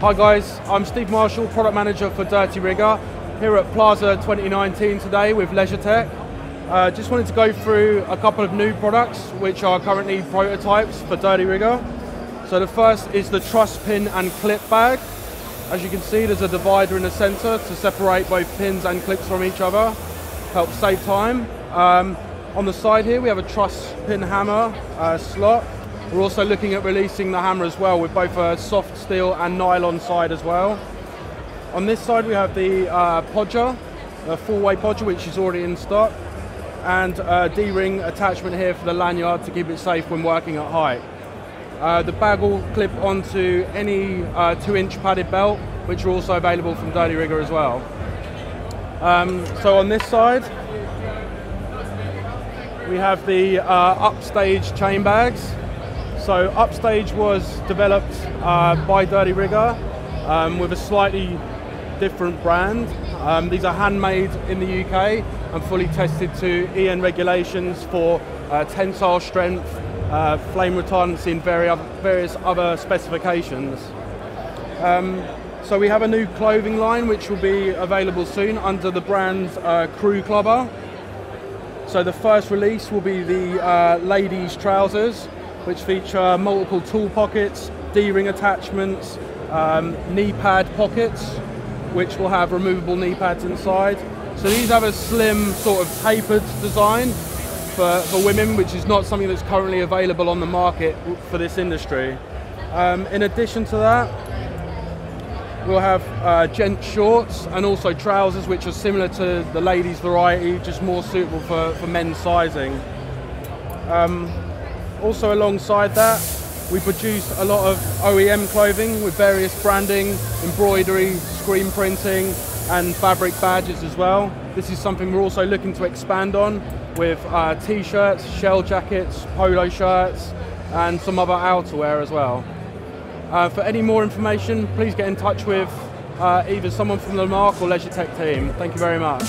Hi guys, I'm Steve Marshall, Product Manager for Dirty Rigger, here at PLASA 2019 today with Leisuretec. Uh, just wanted to go through a couple of new products which are currently prototypes for Dirty Rigger. So the first is the truss pin and clip bag. As you can see there's a divider in the centre to separate both pins and clips from each other, helps save time. Um, on the side here we have a truss pin hammer uh, slot we're also looking at releasing the hammer as well with both a soft steel and nylon side as well. On this side we have the uh, podger, a four-way podger which is already in stock, and a D-ring attachment here for the lanyard to keep it safe when working at height. Uh, the bag will clip onto any uh, two-inch padded belt, which are also available from Dirty Rigger as well. Um, so on this side, we have the uh, upstage chain bags. So Upstage was developed uh, by Dirty Rigger um, with a slightly different brand. Um, these are handmade in the UK and fully tested to EN regulations for uh, tensile strength, uh, flame retardancy and various other specifications. Um, so we have a new clothing line which will be available soon under the brand uh, Crew Clubber. So the first release will be the uh, ladies trousers which feature multiple tool pockets, D-ring attachments, um, knee pad pockets, which will have removable knee pads inside. So these have a slim sort of tapered design for, for women, which is not something that's currently available on the market for this industry. Um, in addition to that, we'll have uh, gent shorts and also trousers, which are similar to the ladies variety, just more suitable for, for men's sizing. Um, also alongside that, we produce a lot of OEM clothing with various branding, embroidery, screen printing, and fabric badges as well. This is something we're also looking to expand on with uh, t-shirts, shell jackets, polo shirts, and some other outerwear as well. Uh, for any more information, please get in touch with uh, either someone from Le Mark or Leisuretec team. Thank you very much.